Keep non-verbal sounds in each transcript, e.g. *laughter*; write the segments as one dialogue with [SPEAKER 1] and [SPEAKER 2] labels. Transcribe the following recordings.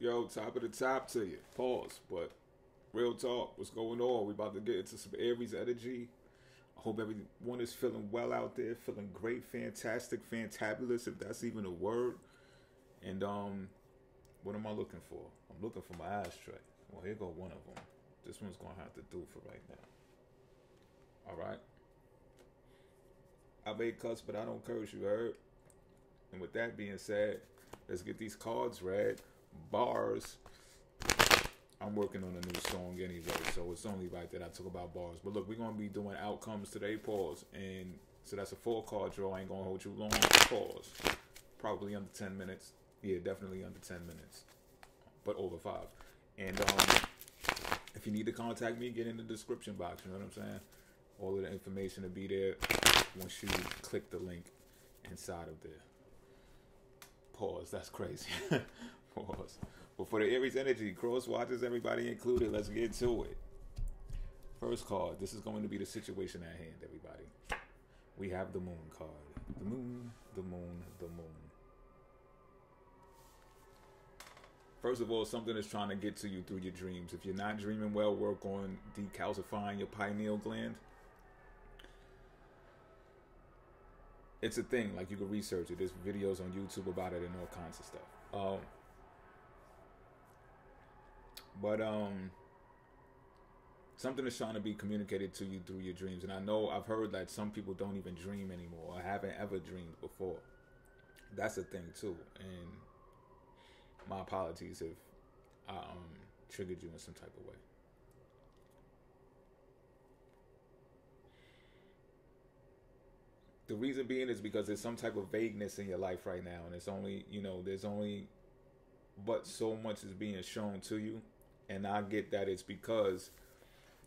[SPEAKER 1] Yo, top of the top to you. Pause. But real talk, what's going on? We about to get into some Aries energy. I hope everyone is feeling well out there, feeling great, fantastic, fantabulous, if that's even a word. And um, what am I looking for? I'm looking for my ashtray. Well, here go one of them. This one's gonna have to do for right now. All right. I made cuts, but I don't curse. You heard? And with that being said, let's get these cards read. Bars. I'm working on a new song anyway, so it's only right that I talk about bars. But look, we're gonna be doing outcomes today. Pause. And so that's a four card draw. I ain't gonna hold you long. Pause. Probably under ten minutes. Yeah, definitely under ten minutes, but over five. And um, if you need to contact me, get in the description box. You know what I'm saying? All of the information will be there once you click the link inside of there. Pause. That's crazy. *laughs* Pause. But for the Aries energy, cross watches, everybody included. Let's get to it. First card. This is going to be the situation at hand, everybody. We have the moon card. The moon, the moon, the moon. First of all, something is trying to get to you through your dreams. If you're not dreaming well, work on decalcifying your pineal gland. It's a thing. Like you can research it. There's videos on YouTube about it and all kinds of stuff. Um, but um, something is trying to be communicated to you through your dreams. And I know I've heard that some people don't even dream anymore. I haven't ever dreamed before. That's a thing too. And my apologies if I um, triggered you in some type of way. The reason being is because there's some type of vagueness in your life right now, and it's only, you know, there's only but so much is being shown to you. And I get that it's because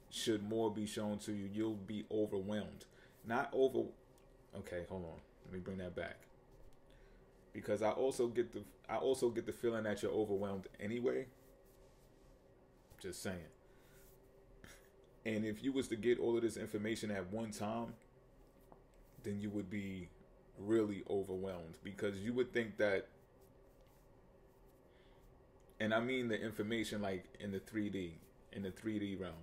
[SPEAKER 1] should more be shown to you, you'll be overwhelmed. Not over okay, hold on. Let me bring that back because I also get the I also get the feeling that you're overwhelmed anyway. Just saying. And if you was to get all of this information at one time, then you would be really overwhelmed because you would think that and I mean the information like in the 3D, in the 3D realm.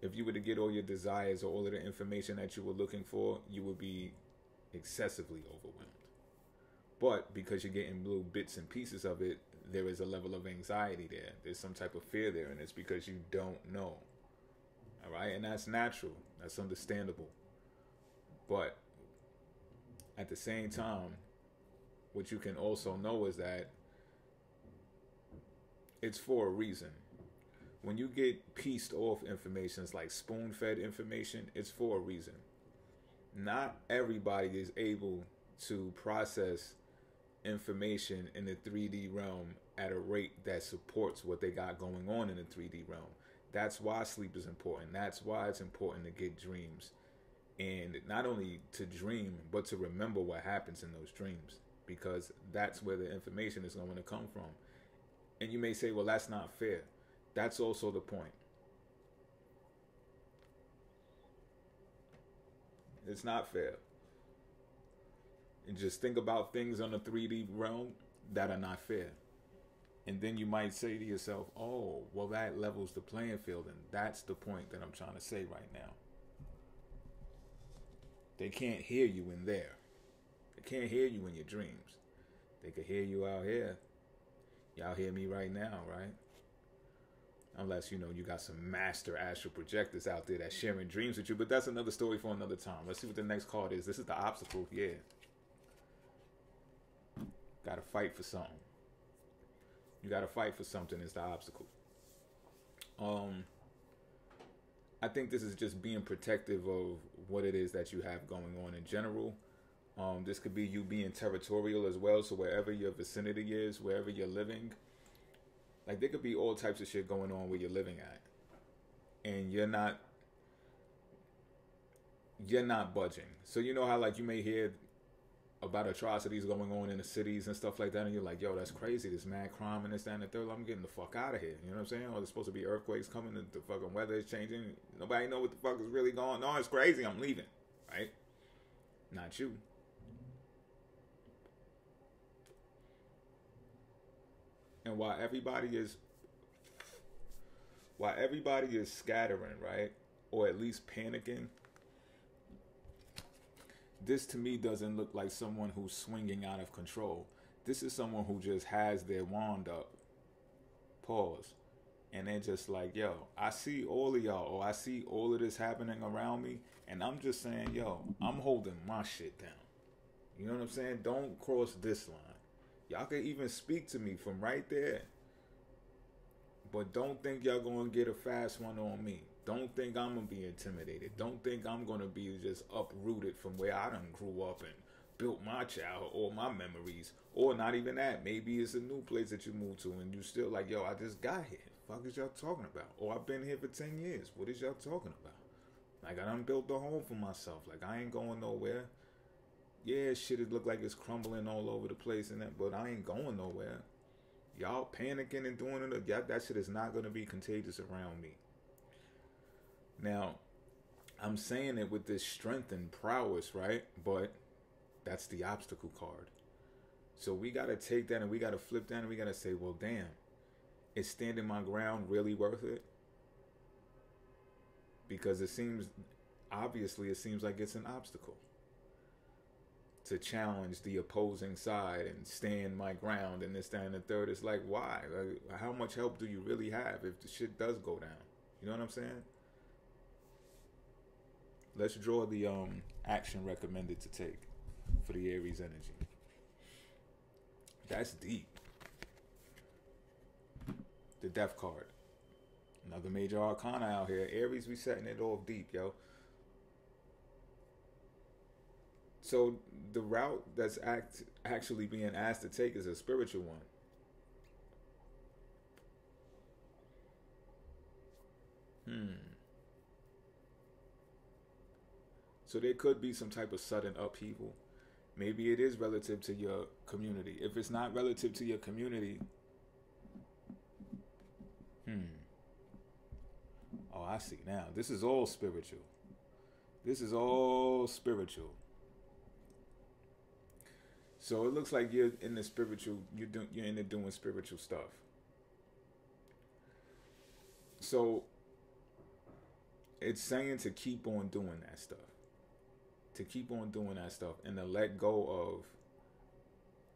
[SPEAKER 1] If you were to get all your desires or all of the information that you were looking for, you would be excessively overwhelmed. But because you're getting little bits and pieces of it, there is a level of anxiety there. There's some type of fear there, and it's because you don't know. All right, and that's natural. That's understandable. But at the same time, what you can also know is that it's for a reason. When you get pieced off information, it's like spoon fed information, it's for a reason. Not everybody is able to process information in the 3D realm at a rate that supports what they got going on in the 3D realm. That's why sleep is important. That's why it's important to get dreams. And not only to dream, but to remember what happens in those dreams. Because that's where the information is going to come from. And you may say, well, that's not fair. That's also the point. It's not fair. And just think about things on the 3D realm that are not fair. And then you might say to yourself, oh, well, that levels the playing field. And that's the point that I'm trying to say right now. They can't hear you in there, they can't hear you in your dreams. They could hear you out here Y'all hear me right now, right? Unless you know you got some master astral projectors out there that's sharing dreams with you, but that's another story for another time. Let's see what the next card is. This is the obstacle, yeah. Got to fight for something. You got to fight for something. Is the obstacle. Um, I think this is just being protective of what it is that you have going on in general. Um, this could be you being territorial as well. So wherever your vicinity is, wherever you're living, like there could be all types of shit going on where you're living at, and you're not you're not budging. So you know how like you may hear about atrocities going on in the cities and stuff like that, and you're like, yo, that's crazy. This mad crime and this, that, and the third. I'm getting the fuck out of here. You know what I'm saying? Or there's supposed to be earthquakes coming, the fucking weather is changing. Nobody know what the fuck is really going on. It's crazy. I'm leaving. Right? Not you. And while everybody is while everybody is scattering, right? Or at least panicking, this to me doesn't look like someone who's swinging out of control. This is someone who just has their wand up. Pause. And they're just like, yo, I see all of y'all, or I see all of this happening around me, and I'm just saying, yo, I'm holding my shit down. You know what I'm saying? Don't cross this line. Y'all can even speak to me from right there. But don't think y'all gonna get a fast one on me. Don't think I'm gonna be intimidated. Don't think I'm gonna be just uprooted from where I done grew up and built my childhood or my memories. Or not even that. Maybe it's a new place that you moved to and you still like, yo, I just got here. Fuck is y'all talking about? Or I've been here for ten years. What is y'all talking about? Like I done built a home for myself. Like I ain't going nowhere. Yeah, shit it look like it's crumbling all over the place and that, but I ain't going nowhere. Y'all panicking and doing it. Y'all, that shit is not gonna be contagious around me. Now, I'm saying it with this strength and prowess, right? But that's the obstacle card. So we got to take that and we got to flip that and we got to say, well, damn, is standing my ground really worth it? Because it seems, obviously, it seems like it's an obstacle to challenge the opposing side and stand my ground and this, that, and the third. It's like, why? Like, how much help do you really have if the shit does go down? You know what I'm saying? Let's draw the um, action recommended to take for the Aries energy. That's deep. The Death card. Another major arcana out here. Aries, we setting it off deep, yo. So the route that's act actually being asked to take is a spiritual one. Hmm. So there could be some type of sudden upheaval. Maybe it is relative to your community. If it's not relative to your community, hmm. Oh, I see now. This is all spiritual. This is all spiritual. So it looks like you're in the spiritual. You're doing. You're in there doing spiritual stuff. So it's saying to keep on doing that stuff to keep on doing that stuff and to let go of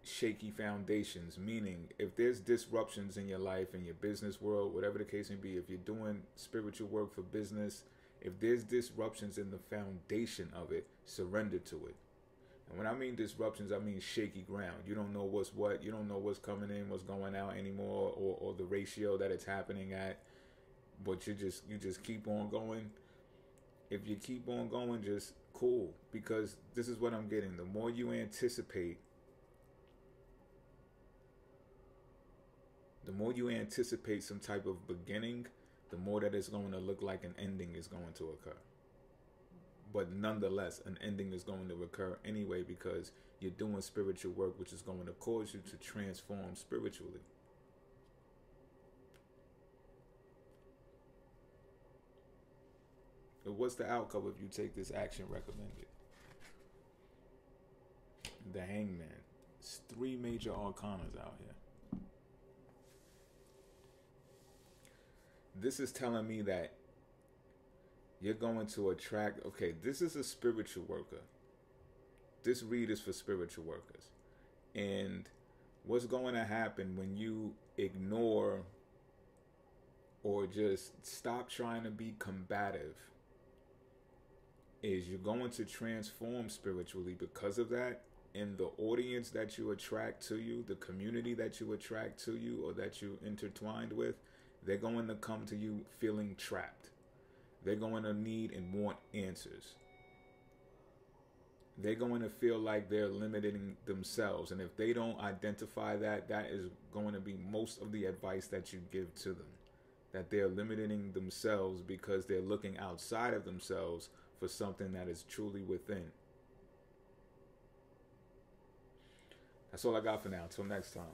[SPEAKER 1] shaky foundations meaning if there's disruptions in your life in your business world whatever the case may be if you're doing spiritual work for business if there's disruptions in the foundation of it surrender to it and when i mean disruptions i mean shaky ground. You don't know what's what. You don't know what's coming in what's going out anymore or, or the ratio that it's happening at. But you just you just keep on going. If you keep on going just cool. Because this is what I'm getting. The more you anticipate, the more you anticipate some type of beginning, the more that it's going to look like an ending is going to occur. But nonetheless, an ending is going to occur anyway because you're doing spiritual work, which is going to cause you to transform spiritually. what's the outcome if you take this action recommended? The Hangman. It's three major arcanas out here. This is telling me that you're going to attract. Okay, this is a spiritual worker. This read is for spiritual workers. And what's going to happen when you ignore or just stop trying to be combative is you're going to transform spiritually because of that and the audience that you attract to you the community that you attract to you or that you intertwined with they're going to come to you feeling trapped they're going to need and want answers they're going to feel like they're limiting themselves and if they don't identify that that is going to be most of the advice that you give to them that they're limiting themselves because they're looking outside of themselves for something that is truly within. That's all I got for now. Until next time.